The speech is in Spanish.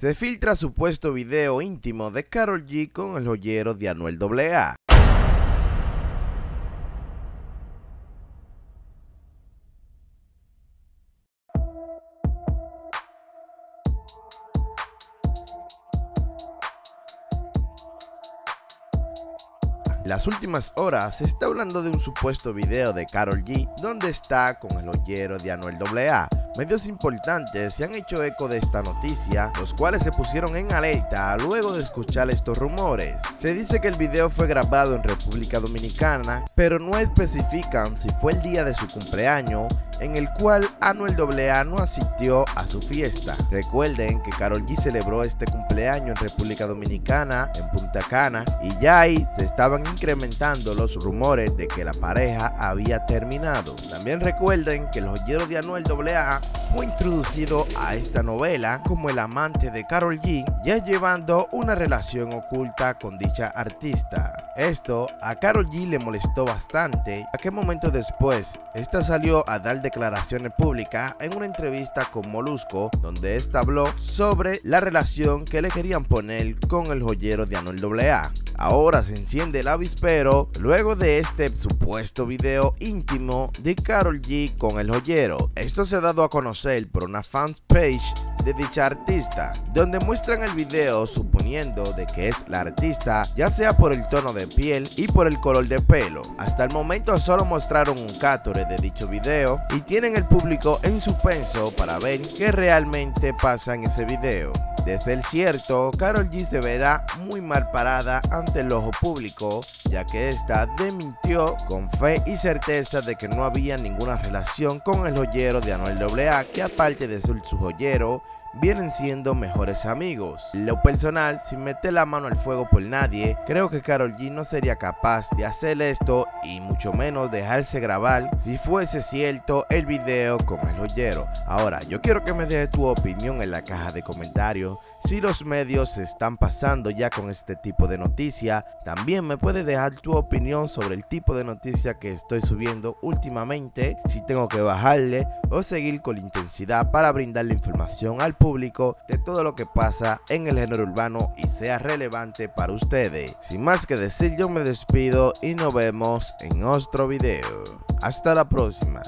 Se filtra supuesto video íntimo de Carol G con el joyero de Anuel AA. las últimas horas se está hablando de un supuesto video de Carol G donde está con el joyero de Anuel AA. Medios importantes se han hecho eco de esta noticia, los cuales se pusieron en alerta luego de escuchar estos rumores. Se dice que el video fue grabado en República Dominicana, pero no especifican si fue el día de su cumpleaños en el cual Anuel AA no asistió a su fiesta. Recuerden que Carol G celebró este cumpleaños en República Dominicana, en Punta Cana, y ya ahí se estaban incrementando los rumores de que la pareja había terminado. También recuerden que el joyero de Anuel AA fue introducido a esta novela como el amante de Carol G, ya llevando una relación oculta con dicha artista. Esto a Carol G le molestó bastante, a qué momento después esta salió a dar declaraciones públicas en una entrevista con Molusco, donde esta habló sobre la relación que le querían poner con el joyero de Anuel AA. Ahora se enciende el avispero luego de este supuesto video íntimo de Carol G con el joyero. Esto se ha dado a conocer por una fans page de dicha artista, donde muestran el video suponiendo de que es la artista, ya sea por el tono de piel y por el color de pelo. Hasta el momento solo mostraron un capture de dicho video y tienen el público en suspenso para ver qué realmente pasa en ese video. De ser cierto, Carol G se verá muy mal parada ante el ojo público, ya que esta demintió con fe y certeza de que no había ninguna relación con el joyero de Anuel AA, que aparte de ser su joyero, vienen siendo mejores amigos. Lo personal, sin meter la mano al fuego por nadie, creo que Carol G no sería capaz de hacer esto y mucho menos dejarse grabar si fuese cierto el video con el joyero. Ahora, yo quiero que me dejes tu opinión en la caja de comentarios si los medios se están pasando ya con este tipo de noticia, también me puedes dejar tu opinión sobre el tipo de noticia que estoy subiendo últimamente, si tengo que bajarle o seguir con la intensidad para brindarle información al público de todo lo que pasa en el género urbano y sea relevante para ustedes. Sin más que decir, yo me despido y nos vemos en otro video. Hasta la próxima.